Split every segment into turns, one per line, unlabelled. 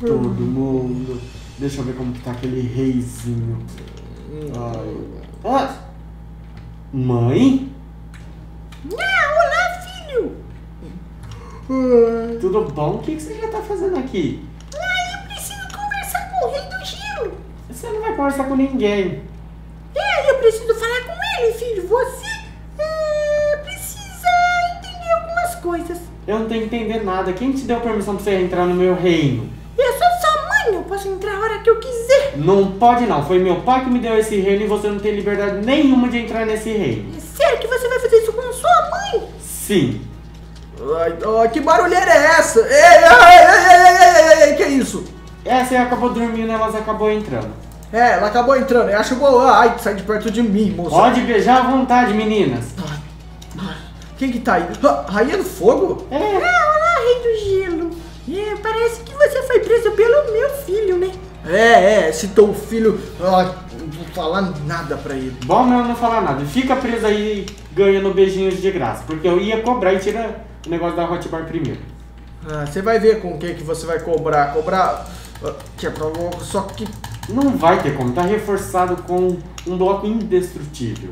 todo mundo. Deixa eu ver como que tá aquele reizinho. Ai. Ah. Mãe?
Ah, olá, filho!
Tudo bom? O que, que você já tá fazendo aqui?
Ah, eu preciso conversar com o rei do gelo!
Você não vai conversar com ninguém.
É, eu preciso falar com ele, filho. Você é, precisa entender algumas coisas.
Eu não tô entendendo nada. Quem te deu permissão pra você entrar no meu reino?
Eu sou sua mãe, eu posso entrar a hora que eu quiser.
Não pode não. Foi meu pai que me deu esse reino e você não tem liberdade nenhuma de entrar nesse reino.
É sério que você vai fazer isso com sua mãe?
Sim.
Ai, ai, que barulheira é essa? Ei, ei, ei, ei, ei, que isso?
Essa aí acabou dormindo, elas acabou entrando.
É, ela acabou entrando. Eu acho boa. Ai, sai de perto de mim, moça.
Pode beijar à vontade, meninas.
Quem que tá aí? Ra- Rainha do Fogo?
É.
Ah, olá, rei do gelo. É, parece que você foi
É, é, esse teu filho. Ai, não vou falar nada pra ele.
Bom mesmo não falar nada. Fica preso aí ganhando beijinhos de graça. Porque eu ia cobrar e tira o negócio da Hot Bar primeiro.
Ah, você vai ver com o que que você vai cobrar. Cobrar. ah, Que é pra louco, só que.
Não vai ter como. Tá reforçado com um bloco indestrutível.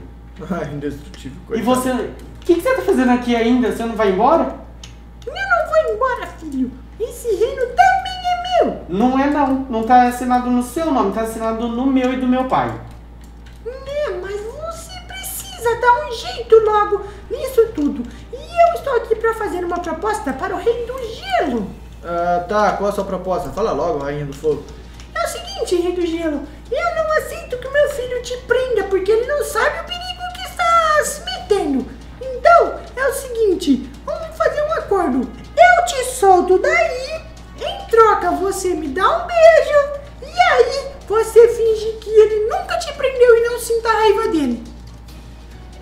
Ai, indestrutível.
E
coitado.
você... O que, que você tá fazendo aqui ainda? Você não vai embora?
Eu não vou embora, filho. Esse reino é meu.
Não é não. Não tá assinado no seu nome. Tá assinado no meu e do meu pai.
É, mas você precisa dar um jeito logo nisso tudo. E eu estou aqui para fazer uma proposta para o rei do gelo.
Ah, tá, qual a sua proposta? Fala logo, Rainha do Fogo.
É o seguinte, rei do gelo. Eu não aceito que o meu filho te prenda porque ele não sabe o perigo que está se metendo. Então, é o seguinte, vamos fazer um acordo. Eu te solto daí, troca você me dá um beijo e aí você finge que ele nunca te prendeu e não sinta a raiva dele.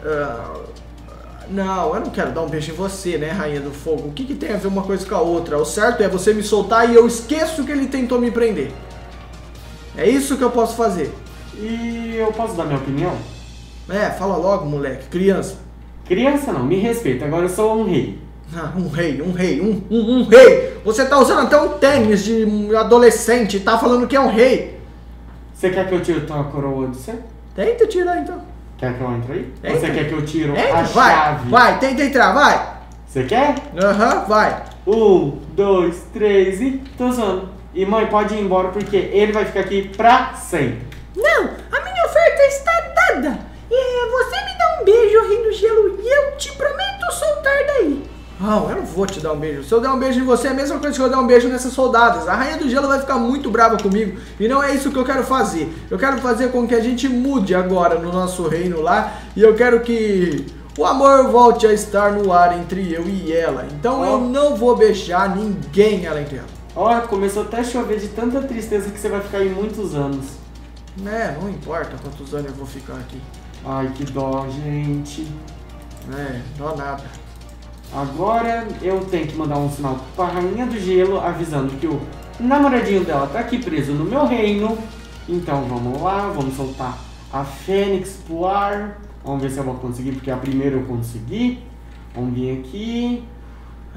Ah, não, eu não quero dar um beijo em você, né, Rainha do Fogo? O que, que tem a ver uma coisa com a outra? O certo é você me soltar e eu esqueço que ele tentou me prender. É isso que eu posso fazer.
E eu posso dar minha opinião?
É, fala logo, moleque, criança.
Criança não, me respeita. Agora eu sou um rei.
Ah, um rei, um rei, um, um, um rei. Você tá usando até um tênis de adolescente e tá falando que é um rei.
Você quer que eu tire tua coroa de você?
Tenta tirar então.
Quer que eu entre aí?
Entra.
você quer que eu
Entra,
a
vai,
chave?
vai, tenta entrar, vai.
Você quer?
Aham, vai.
Um, dois, três e... Tô usando. E mãe, pode ir embora porque ele vai ficar aqui pra sempre.
Não, a minha oferta está dada. É, você me dá um beijo, rei do gelo, e eu te prometo soltar daí.
Não, eu não vou te dar um beijo. Se eu der um beijo em você, é a mesma coisa que eu dar um beijo nessas soldadas. A Rainha do Gelo vai ficar muito brava comigo. E não é isso que eu quero fazer. Eu quero fazer com que a gente mude agora no nosso reino lá. E eu quero que o amor volte a estar no ar entre eu e ela. Então eu
Oh.
não vou beijar ninguém além dela.
Ó, começou até a chover de tanta tristeza que você vai ficar aí muitos anos.
É, não importa quantos anos eu vou ficar aqui.
Ai, que dó, gente.
É, não nada.
Agora eu tenho que mandar um sinal pra Rainha do Gelo avisando que o namoradinho dela tá aqui preso no meu reino. Então vamos lá, vamos soltar a Fênix pro ar. Vamos ver se eu vou conseguir, porque a primeira eu consegui. Vamos vir aqui.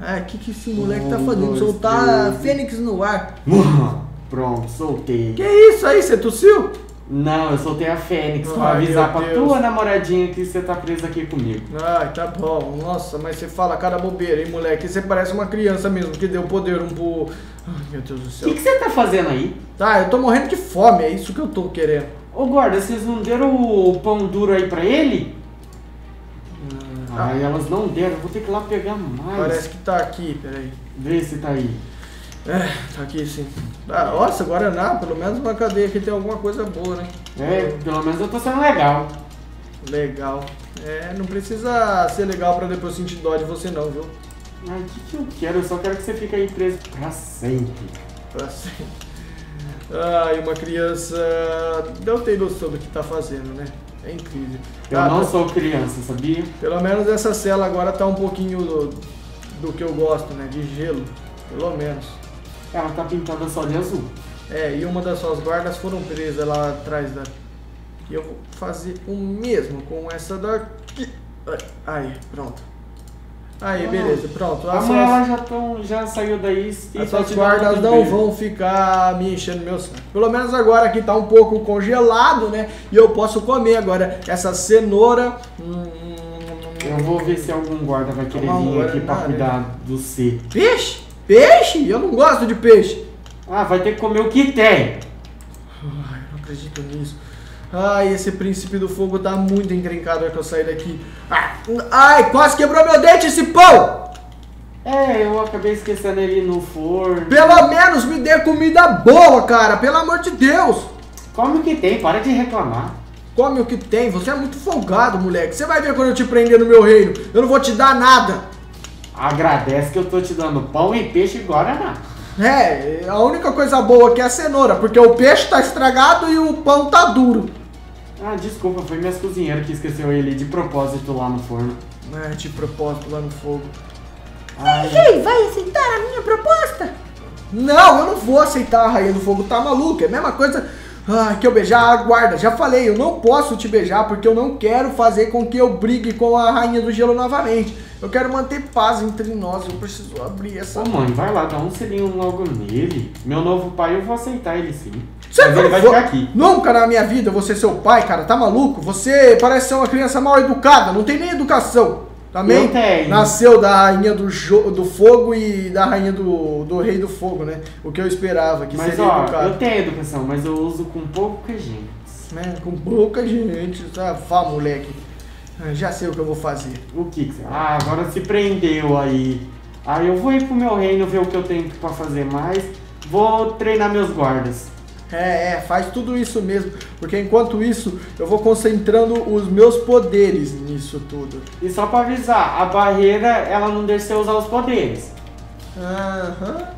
É, o que, que esse moleque tá
Um,
fazendo?
dois,
Soltar a
três.
Fênix no ar.
Pronto, soltei.
Que isso aí? Você tossiu?
Não, eu soltei a Fênix pra
Ai,
avisar pra
Deus.
tua namoradinha que você tá preso aqui comigo.
Ai, tá bom. Nossa, mas você fala cada bobeira, hein, moleque? Você parece uma criança mesmo que deu poder um pro. Ai, meu Deus do
O
céu.
que, que você tá fazendo aí?
Tá, eu tô morrendo de fome, é isso que eu tô querendo.
Ô guarda, vocês não deram o pão duro aí pra ele? Ai, elas não deram, eu vou ter que ir lá pegar mais.
Parece que tá aqui, peraí.
Vê se tá aí.
É, tá aqui sim. Ah, nossa, Guaraná, pelo menos uma cadeia aqui tem alguma coisa boa, né?
É, pelo menos eu tô sendo legal.
Legal. É, não precisa ser legal pra depois sentir dó de você não, viu?
Ai, o que, que eu quero? Eu só quero que você fique aí preso pra sempre.
Pra sempre. Ai, uma criança não tem noção do que tá fazendo, né? É incrível.
Eu
Tá,
não
tá-
sou criança, sabia?
Pelo menos essa cela agora tá um pouquinho do, do que eu gosto, né? De gelo. Pelo menos.
Ela tá pintada só de azul.
É, e uma das suas guardas foram presas lá atrás da. E eu vou fazer o mesmo com essa daqui. Aí, pronto. Aí, beleza, pronto. As
mãe
suas,
ela já, tão, já saiu daí e
as suas guardas não vão ficar me enchendo meu saco. Pelo menos agora aqui tá um pouco congelado, né? E eu posso comer agora essa cenoura. Hum,
Eu vou ver se algum guarda vai querer vir aqui pra cuidar do C.
Peixe? Peixe? Eu não gosto de peixe.
Ah, vai ter que comer o que tem.
Ai, não acredito nisso. Ai, esse príncipe do fogo tá muito encrencado é que eu sair daqui. Ah, Ai, quase quebrou meu dente esse pão!
É, eu acabei esquecendo ele no forno.
Pelo menos me dê comida boa, cara, pelo amor de Deus!
Come o que tem, para de reclamar.
Come o que tem, você é muito folgado, moleque. Você vai ver quando eu te prender no meu reino. Eu não vou te dar nada.
Agradece que eu tô te dando pão e peixe agora não.
É, a única coisa boa aqui é a cenoura, porque o peixe tá estragado e o pão tá duro.
Ah, desculpa, foi minhas cozinheiras que esqueceu ele de propósito lá no forno.
É, de propósito lá no fogo.
Ai,
Rei, vai aceitar a minha proposta?
Não, eu não vou aceitar a Rainha do Fogo, tá maluco? É a mesma coisa ah, que eu beijar a guarda. Já falei, eu não posso te beijar porque eu não quero fazer com que eu brigue com a Rainha do Gelo novamente. Eu quero manter paz entre nós, eu preciso abrir essa...
Ô mãe, vai lá, dá um selinho logo nele. Meu novo pai, eu vou aceitar ele sim.
Você
Mas ele vai ficar aqui.
Nunca na minha vida eu vou ser seu pai, cara, tá maluco? Você parece ser uma criança mal educada, não tem nem educação. Também
Eu tenho.
nasceu da rainha do, do fogo e da rainha do, do rei do fogo, né? O que eu esperava, que
Mas
seria
ó,
educado.
eu tenho educação, mas eu uso com pouca gente.
né? Com pouca gente, tá? Vá, moleque. Ah, Já sei o que eu vou fazer.
O que que você... Ah, agora se prendeu aí. Aí eu vou ir pro meu reino ver o que eu tenho pra fazer mais. Vou treinar meus guardas.
É, é, faz tudo isso mesmo. Porque enquanto isso, eu vou concentrando os meus poderes nisso tudo.
E só pra avisar, a barreira, ela não deixa você usar os poderes.
Aham.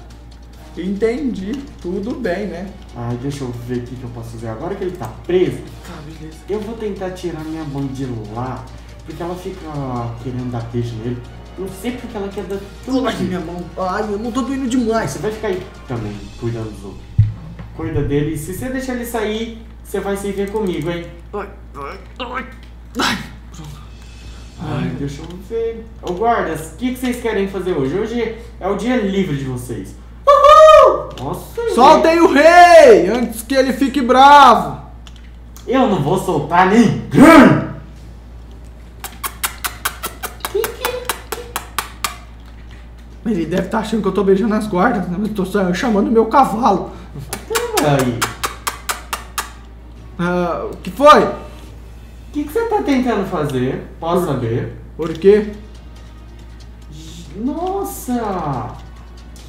Entendi. Tudo bem, né?
Ai, deixa eu ver o que que eu posso fazer. Agora que ele tá preso,
Tá, beleza.
eu vou tentar tirar minha mãe de lá. Porque ela fica querendo dar beijo nele. Não sei porque ela quer dar tudo.
Ai, minha mão. Ai, minha mão tá doendo demais.
Você vai ficar aí também, cuidando dos outros. Cuida dele. Se você deixar ele sair, você vai se ver comigo, hein?
Ai, ai, ai. Ai, pronto.
Ai, deixa eu ver. Ô guardas, o que, que vocês querem fazer hoje? Hoje é o dia livre de vocês. Uhul! Nossa,
Soltem o rei antes que ele fique bravo.
Eu não vou soltar ninguém!
Ele deve estar achando que eu tô beijando as guardas, né? Mas eu tô chamando o meu cavalo.
Aí,
Ah, o que foi?
o que, que você tá tentando fazer? Posso saber?
Por quê?
Nossa!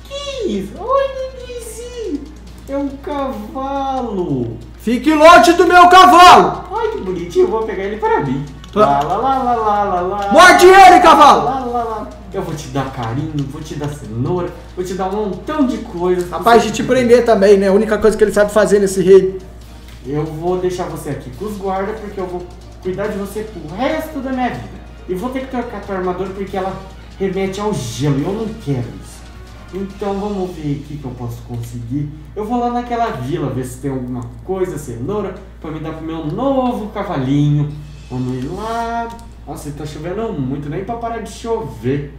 Que isso? Olha isso! É um cavalo!
Fique longe do meu cavalo!
Ai, que bonitinho, eu vou pegar ele para mim.
Ah.
Lá, lá, lá, lá, lá, lá, lá.
Morde ele, cavalo!
Lá, lá, lá. Eu vou te dar carinho, vou te dar cenoura, vou te dar um montão de coisas.
Capaz de te prender também, né? A única coisa que ele sabe fazer nesse rei.
Eu vou deixar você aqui com os guardas porque eu vou cuidar de você pro resto da minha vida. E vou ter que trocar tua armadura porque ela remete ao gelo e eu não quero isso. Então vamos ver o que que eu posso conseguir. Eu vou lá naquela vila ver se tem alguma coisa, cenoura, pra me dar pro meu novo cavalinho. Vamos ir lá. Nossa, tá chovendo muito, nem pra parar de chover.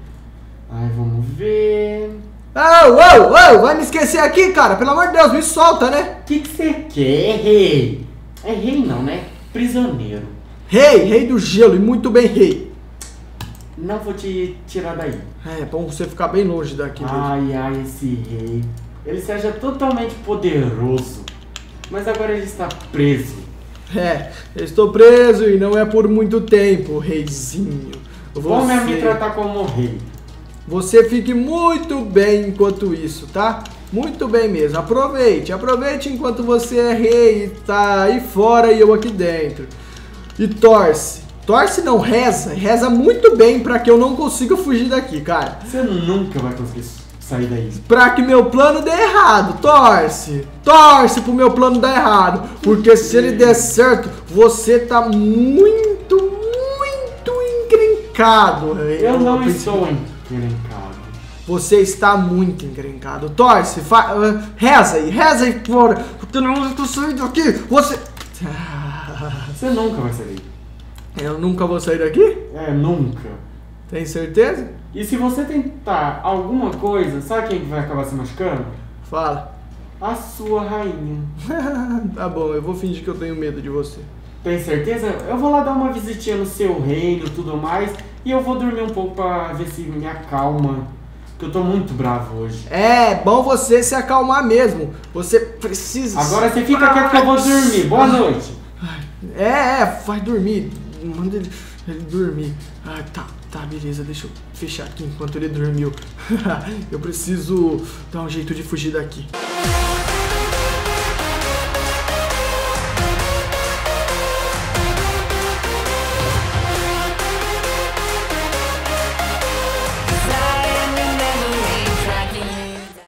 Ai, vamos ver.
Ô, ô, ô, vai me esquecer aqui, cara? Pelo amor de Deus, me solta, né?
O que que você quer, rei? É rei não, né? Prisioneiro.
Rei, rei do gelo, e muito bem rei.
Não vou te tirar daí.
É, bom você ficar bem longe daqui mesmo.
Ai, ai, esse rei. Ele seja totalmente poderoso. Mas agora ele está preso.
É, eu estou preso e não é por muito tempo, reizinho.
Como é me
Você,
tratar como rei?
Você fique muito bem enquanto isso, tá? Muito bem mesmo. Aproveite, aproveite enquanto você é rei e tá aí fora e eu aqui dentro. E torce. Torce não, reza. Reza muito bem pra que eu não consiga fugir daqui, cara.
Você nunca vai conseguir sair daí.
Pra que meu plano dê errado. Torce. Torce pro meu plano dar errado. Porque se ele der certo, você tá muito, muito encrencado. rei.
Eu não estou encrencado.
Você está muito encrencado. Torce, fa- ah, reza aí, reza aí fora. Porque não estou saindo daqui. Você.
Você nunca vai sair.
Eu nunca vou sair daqui?
É, nunca.
Tem certeza?
E se você tentar alguma coisa, sabe quem vai acabar se machucando?
Fala.
A sua rainha.
tá bom, eu vou fingir que eu tenho medo de você.
Tem certeza? Eu vou lá dar uma visitinha no seu reino e tudo mais. E eu vou dormir um pouco pra ver se me acalma. Que eu tô muito bravo hoje.
É, bom você se acalmar mesmo. Você precisa.
Agora você fica quieto que eu vou dormir. Boa noite.
É, é, vai dormir. Manda ele, ele dormir. Ah, tá, tá, beleza. Deixa eu fechar aqui enquanto ele dormiu. eu preciso dar um jeito de fugir daqui.